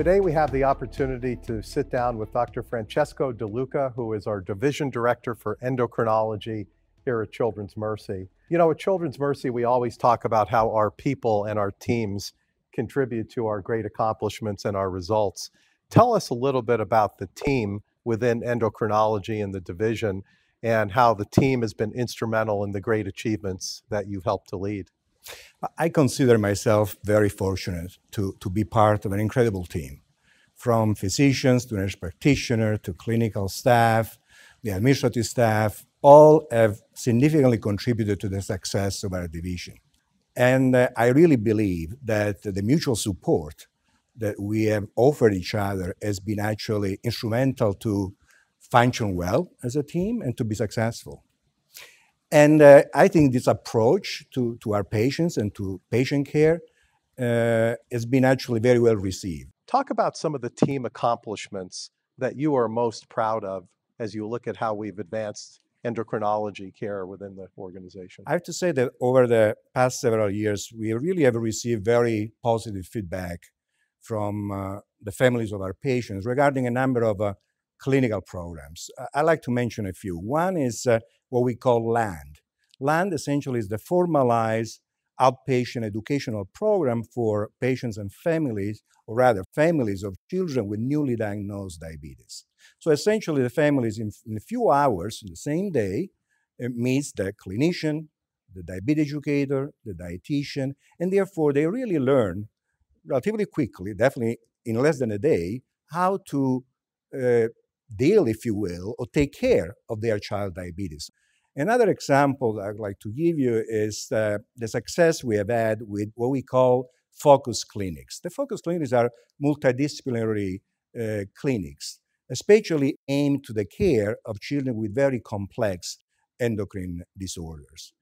Today we have the opportunity to sit down with Dr. Francesco De Luca, who is our Division Director for Endocrinology here at Children's Mercy. You know, at Children's Mercy, we always talk about how our people and our teams contribute to our great accomplishments and our results. Tell us a little bit about the team within endocrinology and the division and how the team has been instrumental in the great achievements that you've helped to lead. I consider myself very fortunate to, to be part of an incredible team, from physicians to nurse practitioner to clinical staff, the administrative staff, all have significantly contributed to the success of our division. And uh, I really believe that the mutual support that we have offered each other has been actually instrumental to function well as a team and to be successful. And uh, I think this approach to, to our patients and to patient care uh, has been actually very well received. Talk about some of the team accomplishments that you are most proud of as you look at how we've advanced endocrinology care within the organization? I have to say that over the past several years, we really have received very positive feedback from uh, the families of our patients regarding a number of uh, clinical programs. I like to mention a few. One is uh, what we call LAND. LAND essentially is the formalized outpatient educational program for patients and families, or rather, families of children with newly diagnosed diabetes. So essentially, the families in, in a few hours, in the same day, uh, meets the clinician, the diabetes educator, the dietitian, and therefore they really learn relatively quickly, definitely in less than a day, how to uh, deal, if you will, or take care of their child diabetes. Another example I'd like to give you is uh, the success we have had with what we call focus clinics. The focus clinics are multidisciplinary uh, clinics, especially aimed to the care of children with very complex endocrine disorders.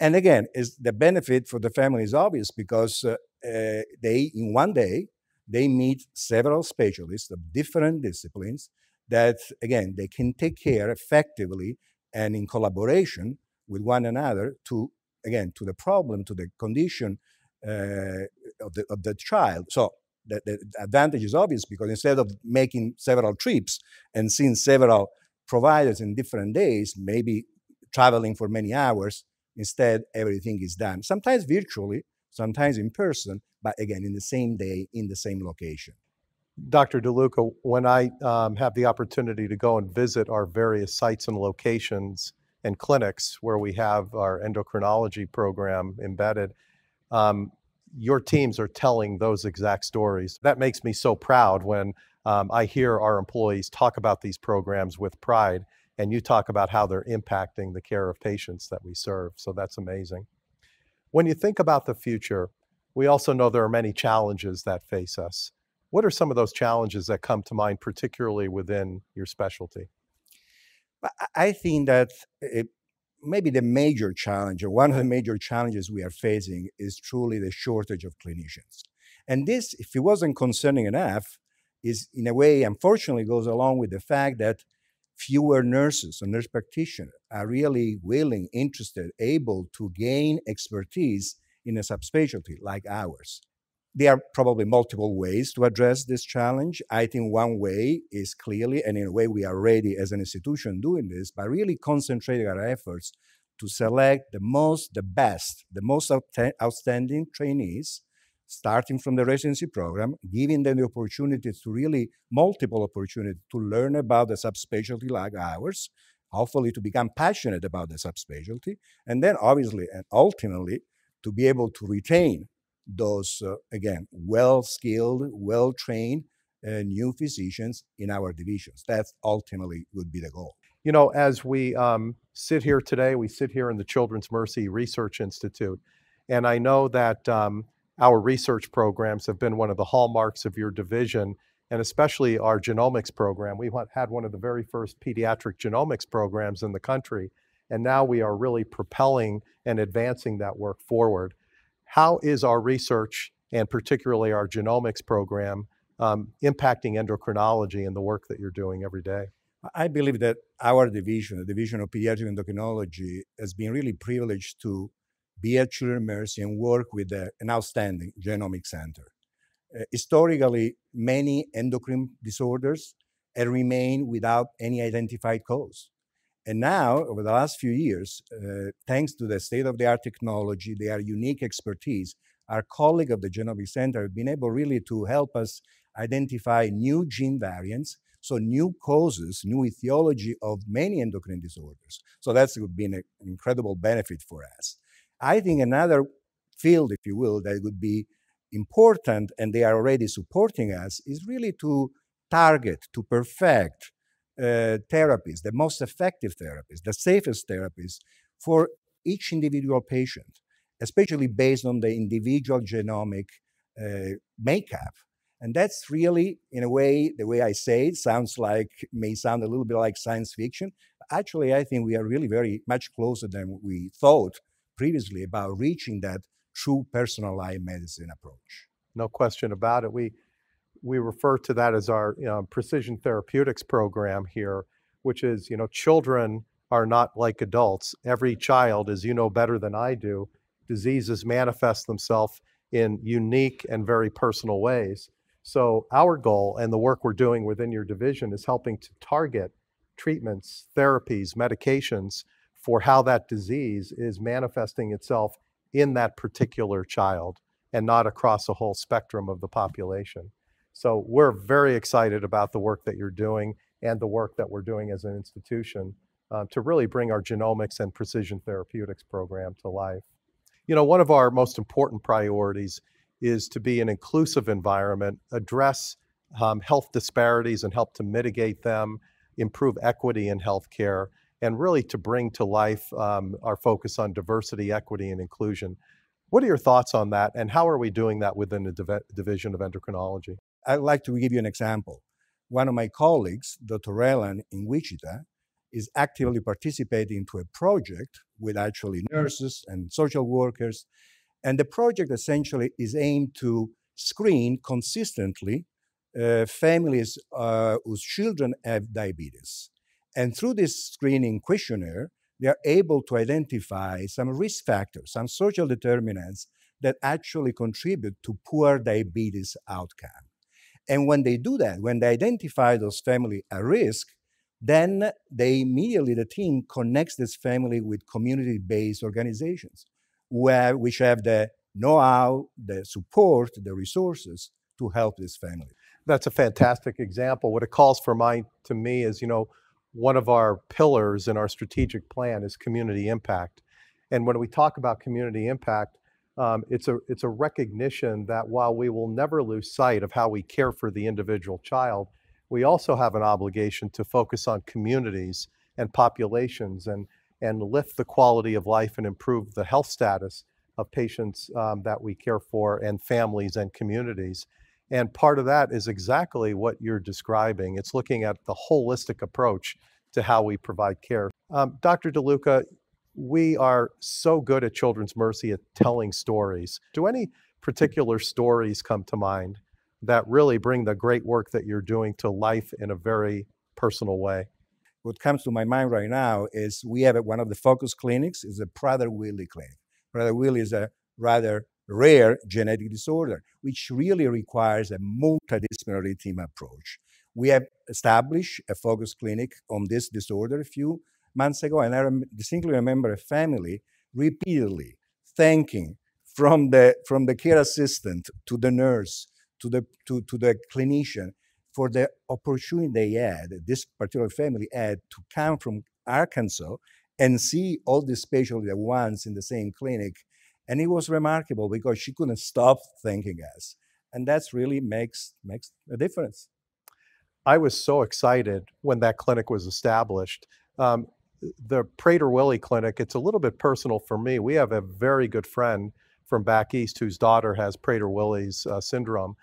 And again, is the benefit for the family is obvious because uh, uh, they, in one day, they meet several specialists of different disciplines that, again, they can take care effectively and in collaboration with one another to, again, to the problem, to the condition uh, of, the, of the child. So the, the advantage is obvious because instead of making several trips and seeing several providers in different days, maybe traveling for many hours, instead everything is done. Sometimes virtually, sometimes in person, but again in the same day, in the same location. Dr. De Luca, when I um, have the opportunity to go and visit our various sites and locations and clinics where we have our endocrinology program embedded, um, your teams are telling those exact stories. That makes me so proud when um, I hear our employees talk about these programs with pride, and you talk about how they're impacting the care of patients that we serve. So that's amazing. When you think about the future, we also know there are many challenges that face us. What are some of those challenges that come to mind, particularly within your specialty? I think that it, maybe the major challenge, or one of the major challenges we are facing, is truly the shortage of clinicians. And this, if it wasn't concerning enough, is in a way, unfortunately, goes along with the fact that fewer nurses and nurse practitioners are really willing, interested, able to gain expertise in a subspecialty like ours. There are probably multiple ways to address this challenge. I think one way is clearly, and in a way we are ready as an institution doing this, by really concentrating our efforts to select the most, the best, the most outstanding trainees, starting from the residency program, giving them the opportunity to really multiple opportunities to learn about the subspecialty like ours, hopefully to become passionate about the subspecialty, and then obviously and ultimately to be able to retain those, uh, again, well skilled, well trained uh, new physicians in our divisions. That ultimately would be the goal. You know, as we um, sit here today, we sit here in the Children's Mercy Research Institute, and I know that um, our research programs have been one of the hallmarks of your division, and especially our genomics program. We had one of the very first pediatric genomics programs in the country, and now we are really propelling and advancing that work forward how is our research and particularly our genomics program um, impacting endocrinology and the work that you're doing every day? I believe that our division, the Division of Pediatric Endocrinology, has been really privileged to be at Children's Mercy and work with an outstanding genomic center. Uh, historically, many endocrine disorders uh, remain without any identified cause. And now, over the last few years, uh, thanks to the state of the art technology, their unique expertise, our colleague of the Genomic Center have been able really to help us identify new gene variants, so new causes, new etiology of many endocrine disorders. So that's been an incredible benefit for us. I think another field, if you will, that would be important, and they are already supporting us, is really to target, to perfect therapies, the most effective therapies, the safest therapies for each individual patient, especially based on the individual genomic uh, makeup. And that's really, in a way, the way I say it sounds like, may sound a little bit like science fiction. Actually, I think we are really very much closer than we thought previously about reaching that true personalized medicine approach. No question about it. We we refer to that as our you know, precision therapeutics program here, which is you know children are not like adults. Every child, as you know better than I do, diseases manifest themselves in unique and very personal ways. So our goal and the work we're doing within your division is helping to target treatments, therapies, medications for how that disease is manifesting itself in that particular child and not across a whole spectrum of the population. So we're very excited about the work that you're doing and the work that we're doing as an institution uh, to really bring our genomics and precision therapeutics program to life. You know, one of our most important priorities is to be an inclusive environment, address um, health disparities and help to mitigate them, improve equity in healthcare, and really to bring to life um, our focus on diversity, equity, and inclusion. What are your thoughts on that, and how are we doing that within the div- division of endocrinology? I'd like to give you an example. One of my colleagues, Dr. Relan in Wichita, is actively participating to a project with actually nurses and social workers. And the project essentially is aimed to screen consistently uh, families uh, whose children have diabetes. And through this screening questionnaire, they are able to identify some risk factors, some social determinants that actually contribute to poor diabetes outcome. And when they do that, when they identify those family at risk, then they immediately, the team connects this family with community-based organizations where, which have the know-how, the support, the resources to help this family. That's a fantastic example. What it calls for mind to me is, you know, one of our pillars in our strategic plan is community impact. And when we talk about community impact, um, it's a it's a recognition that while we will never lose sight of how we care for the individual child, we also have an obligation to focus on communities and populations and and lift the quality of life and improve the health status of patients um, that we care for and families and communities. And part of that is exactly what you're describing. It's looking at the holistic approach to how we provide care. Um, Dr. De Luca, we are so good at Children's Mercy at telling stories. Do any mm. particular stories come to mind that really bring the great work that you're doing to life in a very personal way? What comes to my mind right now is we have one of the focus clinics is a Prader-Willi clinic. Prader-Willi is a rather rare genetic disorder, which really requires a multidisciplinary team approach. We have established a focus clinic on this disorder a few months ago, and I rem- distinctly remember a family repeatedly thanking from the from the care assistant to the nurse to the to, to the clinician for the opportunity they had, this particular family had to come from Arkansas and see all these specialties at once in the same clinic. And it was remarkable because she couldn't stop thanking us. And that's really makes makes a difference. I was so excited when that clinic was established. Um, the Prader-Willi Clinic, it's a little bit personal for me. We have a very good friend from back east whose daughter has Prader-Willi's uh, syndrome.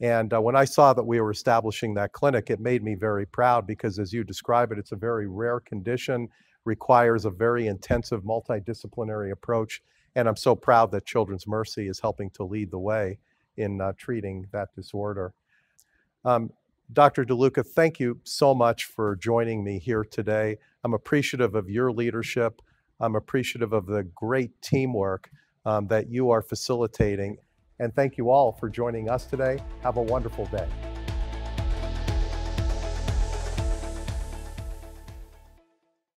And uh, when I saw that we were establishing that clinic, it made me very proud because, as you describe it, it's a very rare condition, requires a very intensive multidisciplinary approach. And I'm so proud that Children's Mercy is helping to lead the way in uh, treating that disorder. Um, Dr. De Luca, thank you so much for joining me here today. I'm appreciative of your leadership. I'm appreciative of the great teamwork um, that you are facilitating. And thank you all for joining us today. Have a wonderful day.